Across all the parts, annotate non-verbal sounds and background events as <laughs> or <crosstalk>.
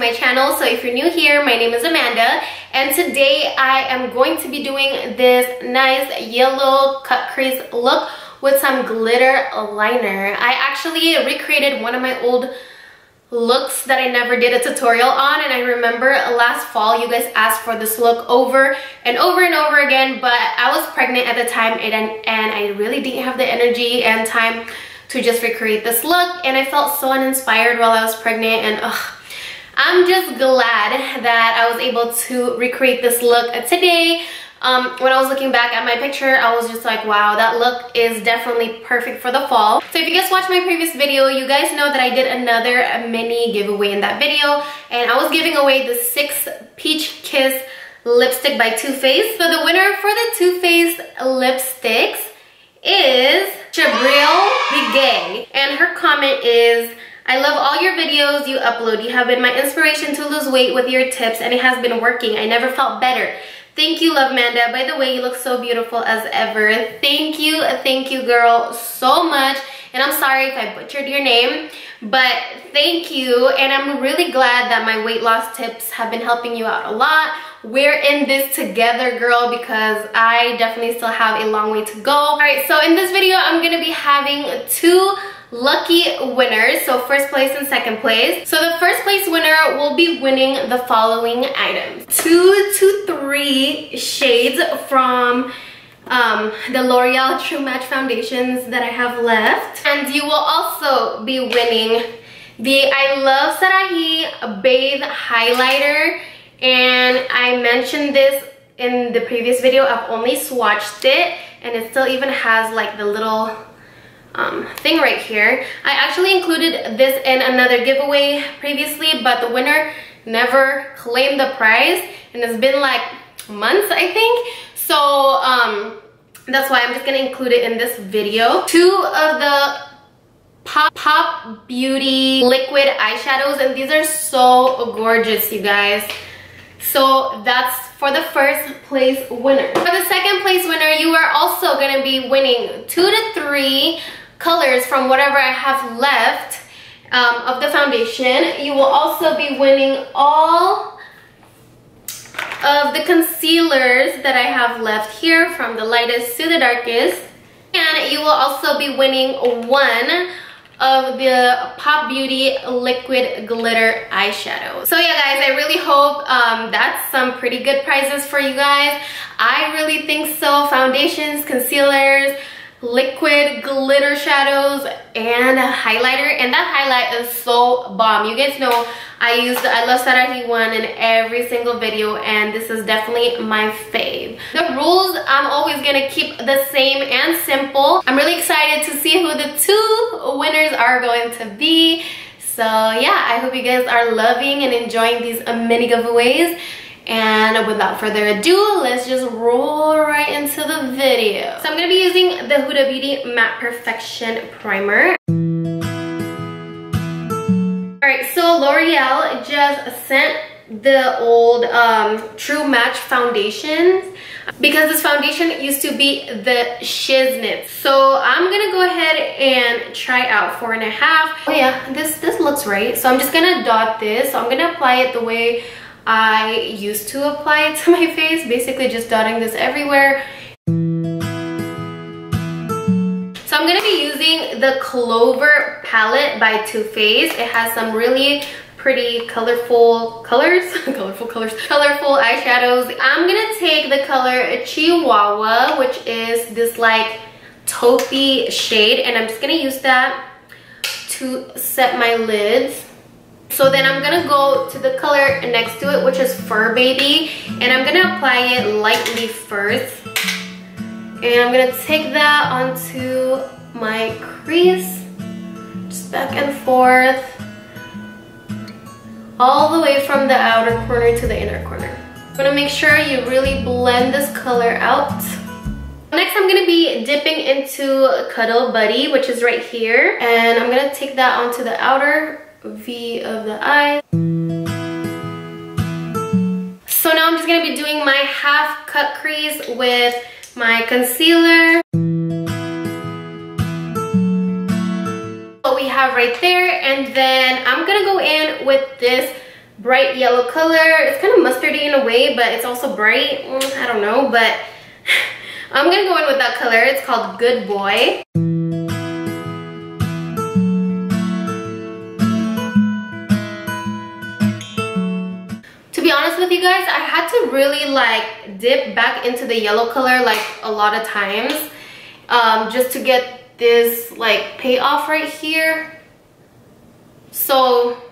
my channel. So if you're new here, my name is Amanda and today I am going to be doing this nice yellow cut crease look with some glitter liner. I actually recreated one of my old looks that I never did a tutorial on and I remember last fall you guys asked for this look over and over and over again but I was pregnant at the time and, and I really didn't have the energy and time to just recreate this look and I felt so uninspired while I was pregnant and ugh, I'm just glad that I was able to recreate this look today. Um, when I was looking back at my picture, I was just like, wow, that look is definitely perfect for the fall. So if you guys watched my previous video, you guys know that I did another mini giveaway in that video. And I was giving away the six Peach Kiss lipstick by Too Faced. So the winner for the Too Faced lipsticks is Chabriel Gay, And her comment is, I love all your videos you upload. You have been my inspiration to lose weight with your tips and it has been working. I never felt better. Thank you, Love Manda. By the way, you look so beautiful as ever. Thank you, thank you, girl, so much. And I'm sorry if I butchered your name, but thank you. And I'm really glad that my weight loss tips have been helping you out a lot. We're in this together, girl, because I definitely still have a long way to go. All right, so in this video, I'm gonna be having two lucky winners so first place and second place so the first place winner will be winning the following items two to three shades from um, the L'Oreal True Match foundations that I have left. And you will also be winning the I Love Sarahi Bathe Highlighter. And I mentioned this in the previous video. I've only swatched it and it still even has like the little um, thing right here. I actually included this in another giveaway previously, but the winner never claimed the prize and it's been like months, I think. So um, that's why I'm just gonna include it in this video. Two of the Pop, Pop Beauty liquid eyeshadows and these are so gorgeous, you guys. So that's for the first place winner. For the second place winner, you are also gonna be winning two to three colors from whatever I have left um, of the foundation. You will also be winning all of the concealers that I have left here from the lightest to the darkest. And you will also be winning one of the Pop Beauty Liquid Glitter Eyeshadow. So yeah guys, I really hope um, that's some pretty good prizes for you guys. I really think so. Foundations, concealers, liquid glitter shadows and a highlighter and that highlight is so bomb. You guys know i use the i love sarahi one in every single video and this is definitely my fave. The rules i'm always gonna keep the same and simple. I'm really excited to see who the two winners are going to be. So yeah i hope you guys are loving and enjoying these mini giveaways and without further ado, let's just roll right into the video. So I'm gonna be using the Huda Beauty Matte Perfection Primer. Alright, so L'Oreal just sent the old um, True Match foundations because this foundation used to be the Shiznit. So I'm gonna go ahead and try out four and a half. Oh yeah, this, this looks right. So I'm just gonna dot this. So I'm gonna apply it the way I used to apply it <laughs> to my face, basically just dotting this everywhere. So I'm gonna be using the Clover palette by Too Faced. It has some really pretty colorful colors, <laughs> colorful colors, colorful eyeshadows. I'm gonna take the color Chihuahua, which is this like taupey shade, and I'm just gonna use that to set my lids. So then I'm gonna go to the color next to it, which is Fur Baby, and I'm gonna apply it lightly first. And I'm gonna take that onto my crease, just back and forth, all the way from the outer corner to the inner corner. I'm gonna make sure you really blend this color out. Next, I'm gonna be dipping into Cuddle Buddy, which is right here. And I'm gonna take that onto the outer V of the eye. So now I'm just gonna be doing my half cut crease with my concealer. What we have right there and then I'm gonna go in with this bright yellow color. It's kind of mustardy in a way, but it's also bright. Mm, I don't know, but <sighs> I'm gonna go in with that color. It's called Good Boy. With you guys, I had to really like dip back into the yellow color like a lot of times um, just to get this like payoff right here. So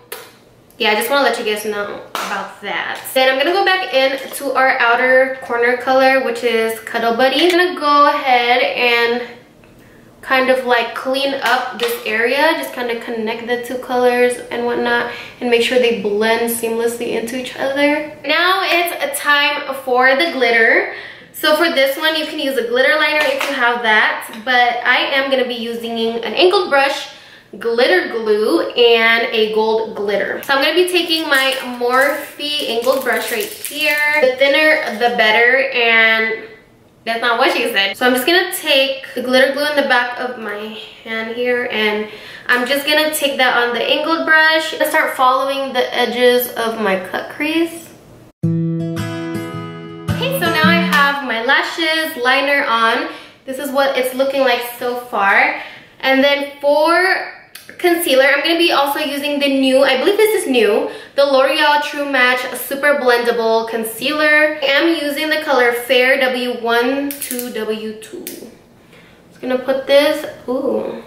yeah, I just want to let you guys know about that. Then I'm going to go back into our outer corner color, which is Cuddle Buddy. I'm going to go ahead and kind of like clean up this area. Just kind of connect the two colors and whatnot and make sure they blend seamlessly into each other. Now it's a time for the glitter. So for this one, you can use a glitter liner if you have that, but I am going to be using an angled brush glitter glue and a gold glitter. So I'm going to be taking my Morphe angled brush right here. The thinner, the better, and that's not what she said. So I'm just to take the glitter glue in the back of my hand here, and I'm just to take that on the angled brush and start following the edges of my cut crease. Okay, so now I have my lashes, liner on. This is what it's looking like so far. And then for concealer, I'm going to be also using the new, I believe this is new, the L'Oreal True Match Super Blendable Concealer. I am using the color Fair W1 to W2. Just going to put this, ooh.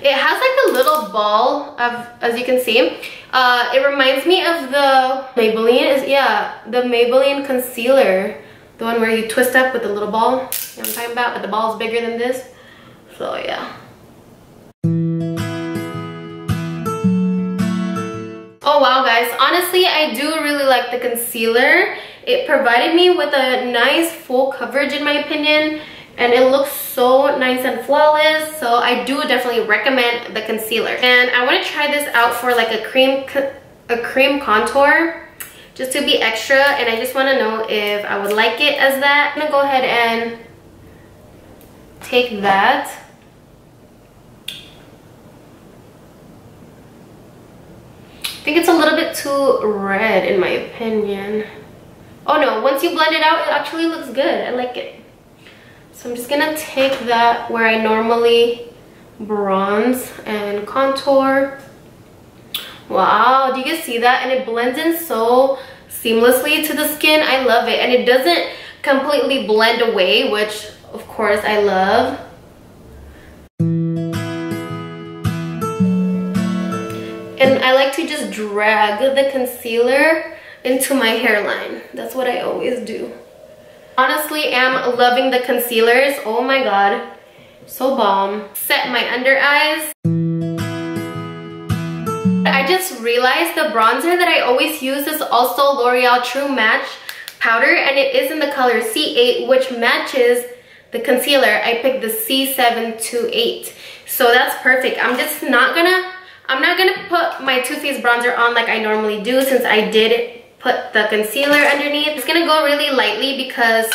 It has like a little ball of, as you can see. Uh, it reminds me of the Maybelline, is yeah, the Maybelline concealer. The one where you twist up with the little ball. You know what I'm talking about? But the ball is bigger than this. So yeah. Oh wow guys, honestly I do really like the concealer. It provided me with a nice full coverage in my opinion and it looks so nice and flawless so I do definitely recommend the concealer and I want to try this out for like a cream a cream contour just to be extra and I just want to know if I would like it as that. I'm gonna go ahead and take that think it's a little bit too red in my opinion. Oh no, once you blend it out, it actually looks good. I like it. So I'm just gonna take that where I normally bronze and contour. Wow, do you guys see that? And it blends in so seamlessly to the skin. I love it. And it doesn't completely blend away, which of course I love. And I like to just drag the concealer into my hairline. That's what I always do. Honestly, am loving the concealers. Oh my god. So bomb. Set my under eyes. I just realized the bronzer that I always use is also L'Oreal True Match powder and it is in the color C8 which matches the concealer. I picked the C728. So that's perfect. I'm just not gonna I'm not gonna put my Too Faced bronzer on like I normally do since I did put the concealer underneath. I'm gonna go really lightly because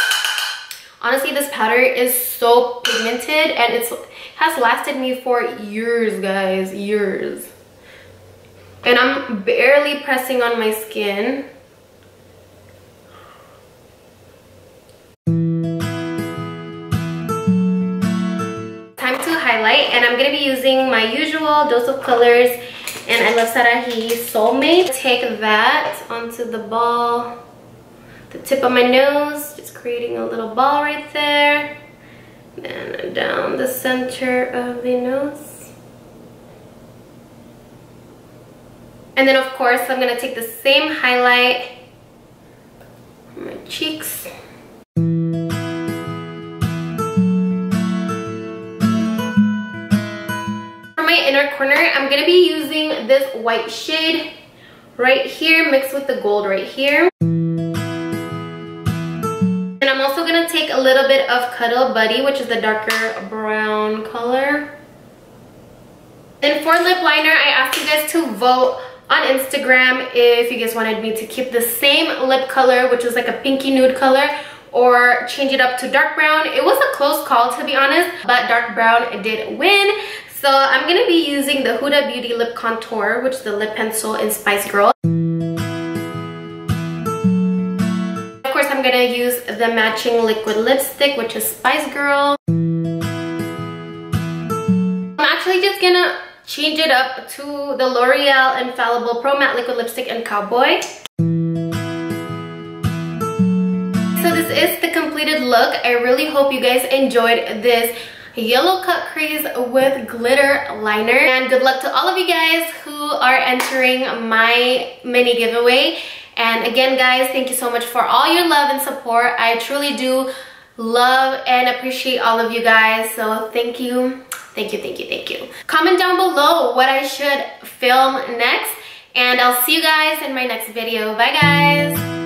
honestly this powder is so pigmented and it's has lasted me for years guys, years. And I'm barely pressing on my skin. Highlight and I'm going to be using my usual dose of colors and I love Sarahi Soulmate. Take that onto the ball, the tip of my nose, just creating a little ball right there. And down the center of the nose. And then of course I'm going to take the same highlight on my cheeks. Corner, I'm going to be using this white shade right here mixed with the gold right here. And I'm also going to take a little bit of Cuddle Buddy, which is the darker brown color. Then for lip liner, I asked you guys to vote on Instagram if you guys wanted me to keep the same lip color, which was like a pinky nude color, or change it up to dark brown. It was a close call to be honest, but dark brown did win. So I'm going to be using the Huda Beauty Lip Contour, which is the lip pencil in Spice Girl. Of course, I'm going to use the matching liquid lipstick, which is Spice Girl. I'm actually just going to change it up to the L'Oreal Infallible Pro Matte Liquid Lipstick in Cowboy. So this is the completed look. I really hope you guys enjoyed this yellow cut crease with glitter liner. And good luck to all of you guys who are entering my mini giveaway. And again, guys, thank you so much for all your love and support. I truly do love and appreciate all of you guys. So thank you, thank you, thank you, thank you. Comment down below what I should film next. And I'll see you guys in my next video. Bye, guys.